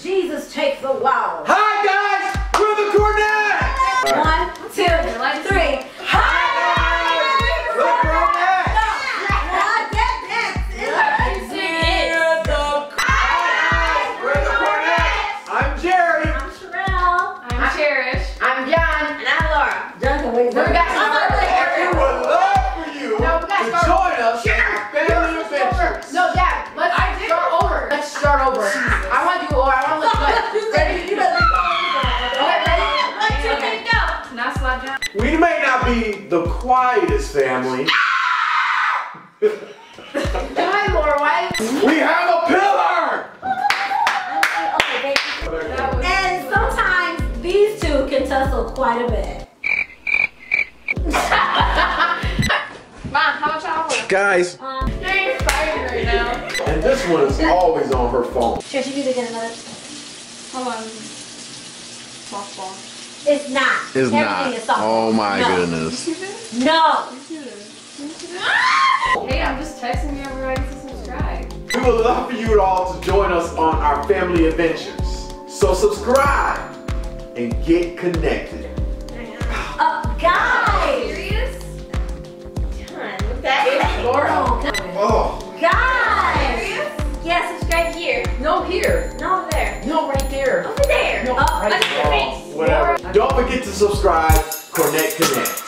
Jesus takes the wow. Hi guys, we're the Cornetts. One, two, three. Hi! The Cornetts. What? That- that's it. We're the We're the Cornetts. I'm Jerry. I'm Sherelle. I'm Cherish. I'm John. And I'm Laura. Duncan, wait. We got I'm some- over And there. we would love for you No, we gotta to start- join us on family adventures. No, Dad, go. Slide down? We may not be the quietest family. Hi, Laura. Why? We have a pillar. Okay, baby. That was And sometimes these two can tussle quite a bit. Mom, how much I? Guys, Um, You're excited right now. and this one is always on her phone. Sure, she need to get another. Hold on. Softball. It's not. It's Everything not. Is soft. Oh my No. goodness. No. Hey, I'm just texting everybody to subscribe. We would love for you all to join us on our family adventures. So subscribe and get connected. Uh, guys. Serious? Oh, Oh, guys. Yeah, subscribe here. No, here. No, there. No, right there. Over there. No, oh, right under Don't forget to subscribe, Cornett Connect.